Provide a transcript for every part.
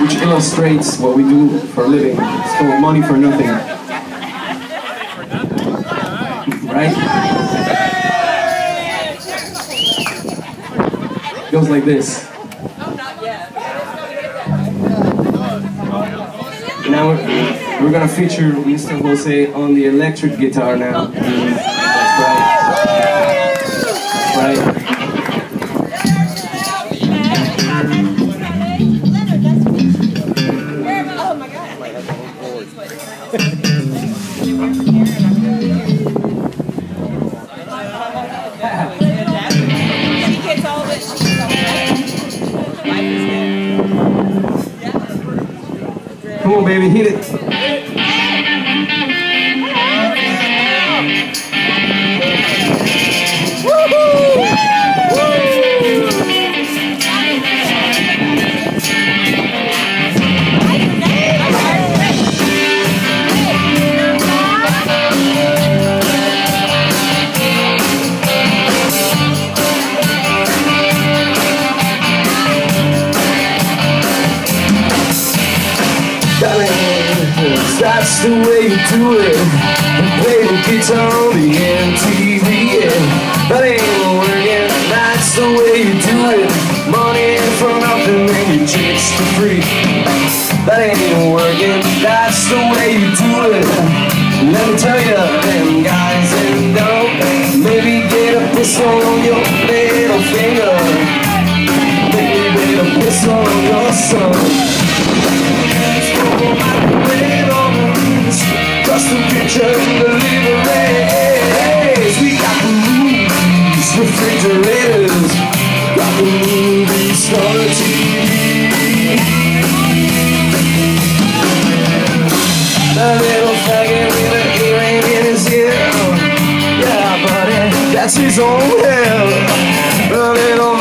which illustrates what we do for a living. It's called Money for Nothing. Right? goes like this. Now we're, we're gonna feature Mr. Jose on the electric guitar now. That's right. Right. Come on, baby, hit it. It. And play the guitar on the MTV. Yeah. That ain't working. That's the way you do it. Money for nothing and your chicks for free. That ain't working. That's the way you do it. Let me tell you, them guys end up. Maybe get a pistol on your little his own hell The little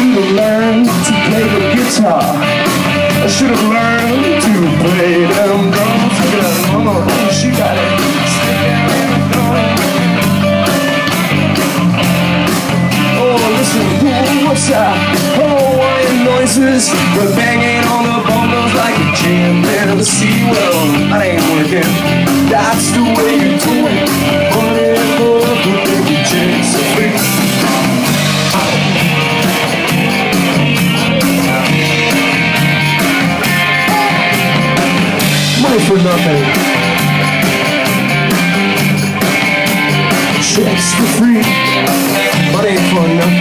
should have learned to play the guitar. I should have learned to play them drums. Look mama, she got it. in the thumb. Oh, listen, what's that? Oh, white noises. We're banging on the bongos like a gym in the SeaWorld. That ain't working. That's the way you do Money for nothing. Checks for free. Money for nothing.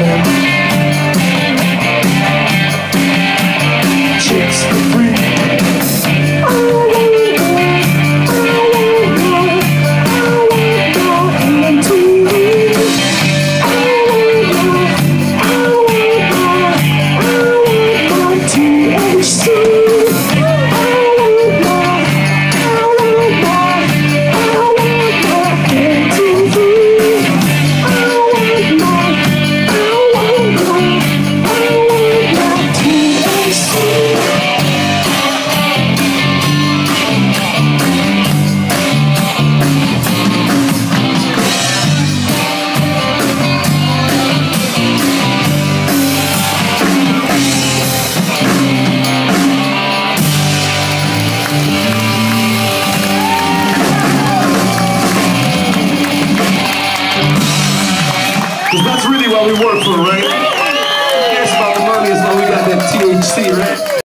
We work for, right? Cares about the money as long we got that THC, right?